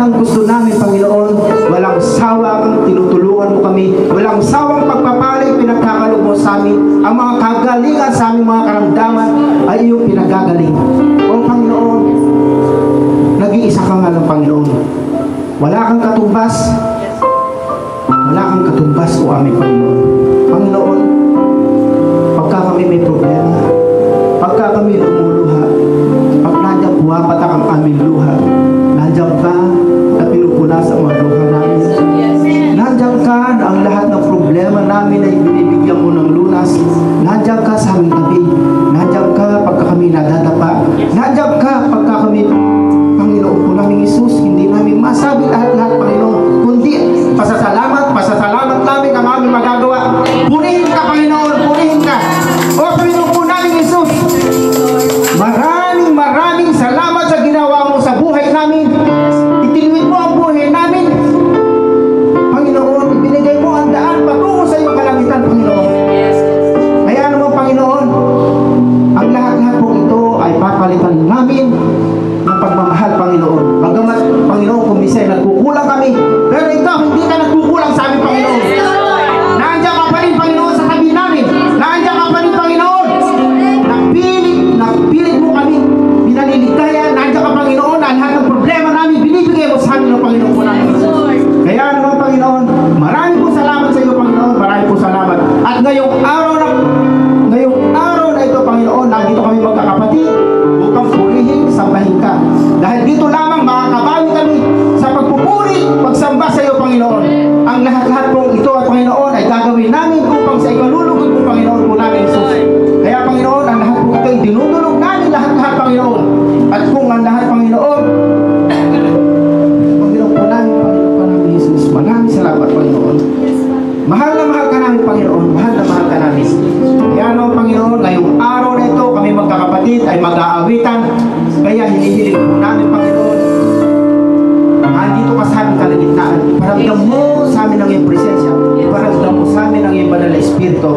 Yan ang gusto namin, Panginoon. Walang sawang tinutulungan mo kami. Walang sawang pagpapalik pinagkakalog mo sa amin. Ang mga kagalingan sa aming mga karamdaman ay iyong pinagagaling. O Panginoon, nag-iisa ka nga ng Panginoon. Wala kang katumbas. Wala kang katumbas o aming Panginoon.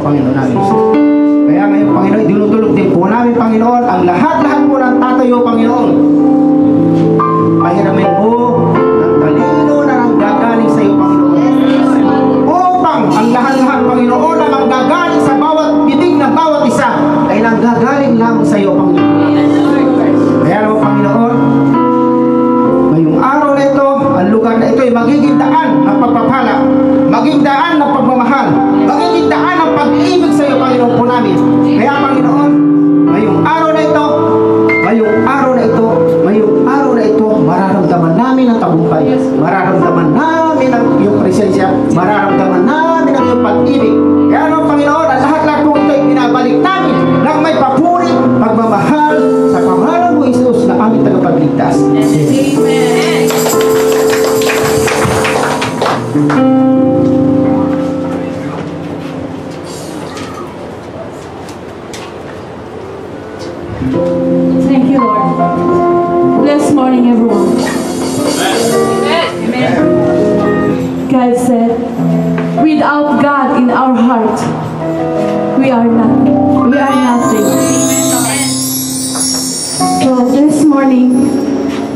Panggil.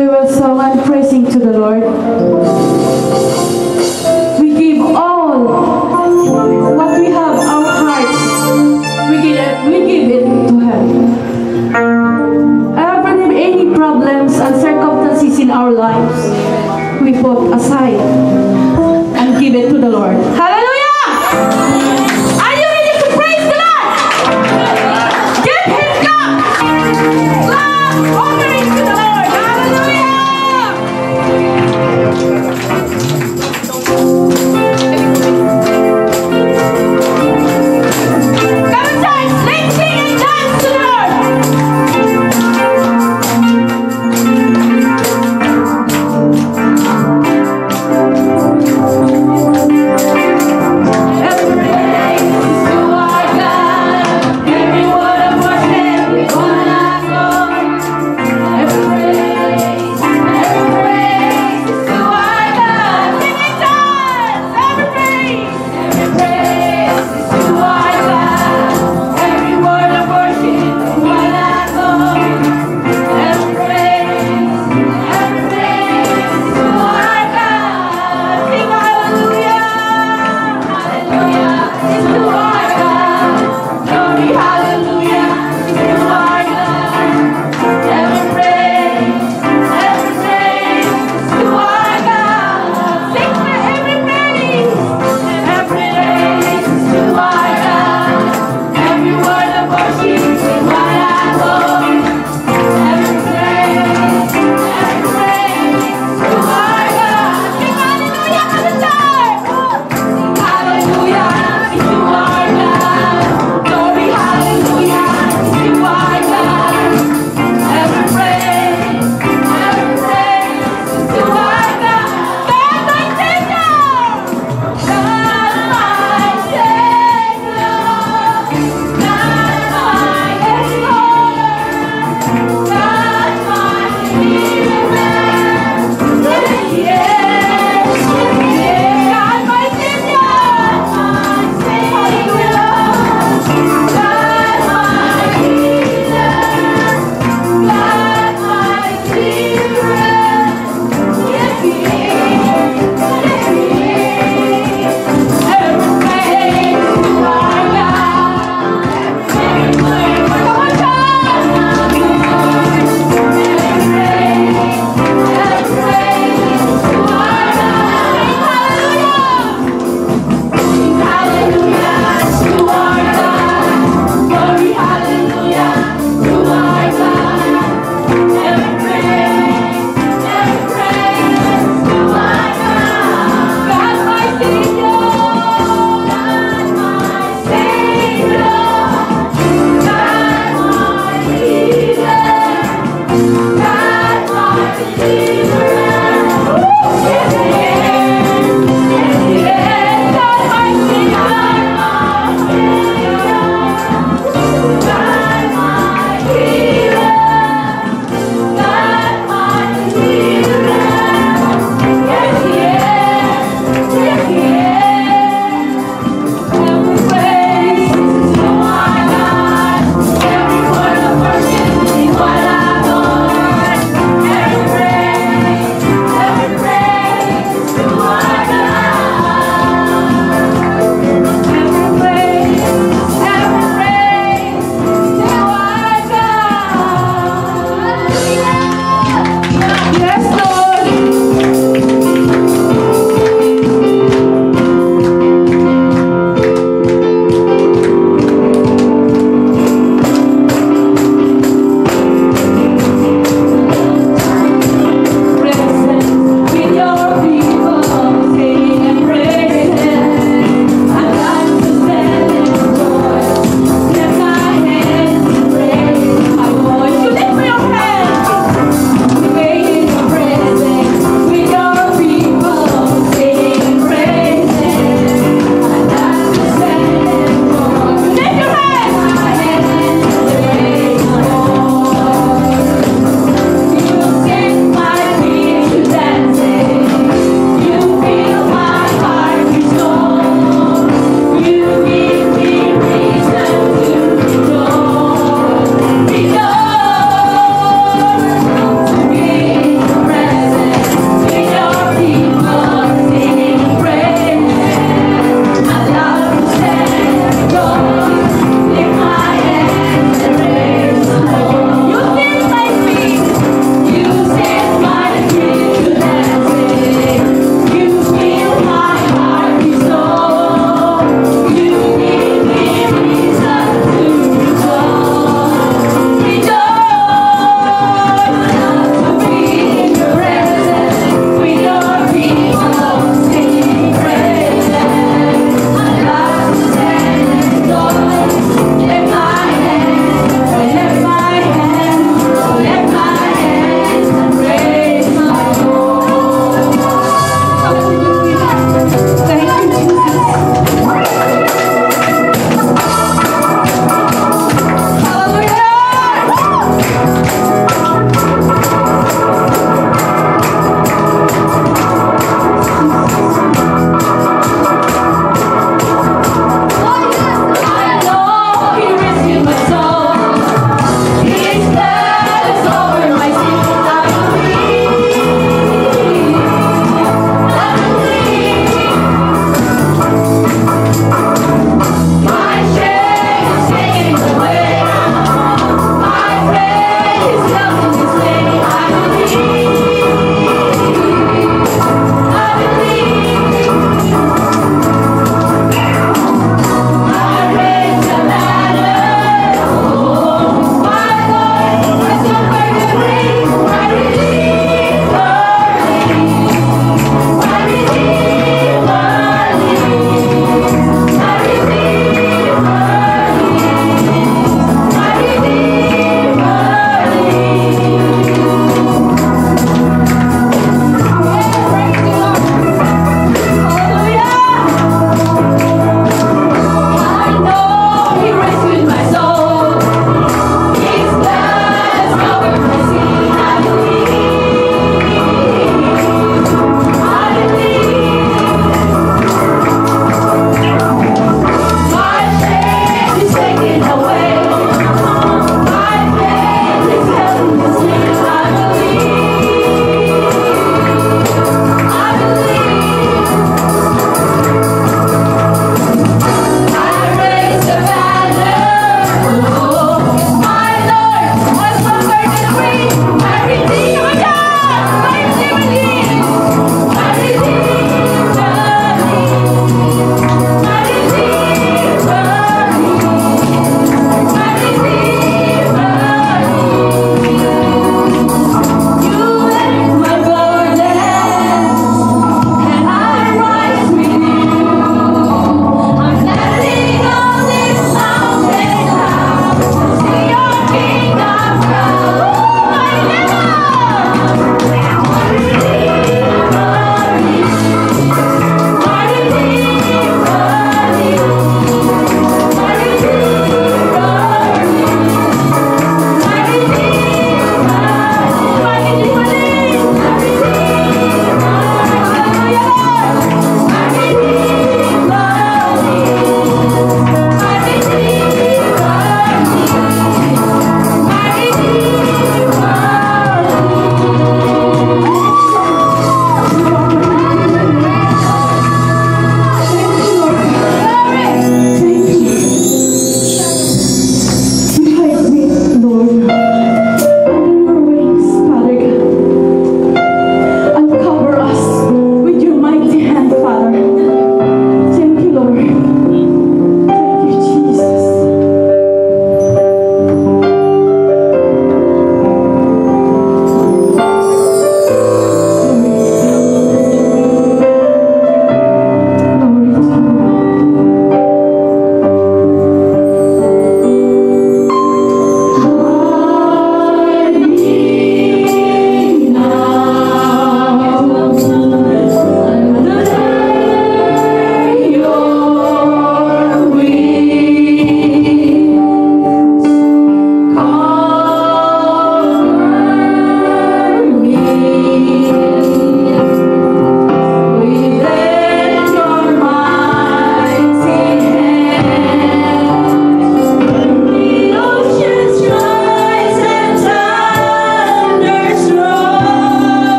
we will so and praising to the Lord.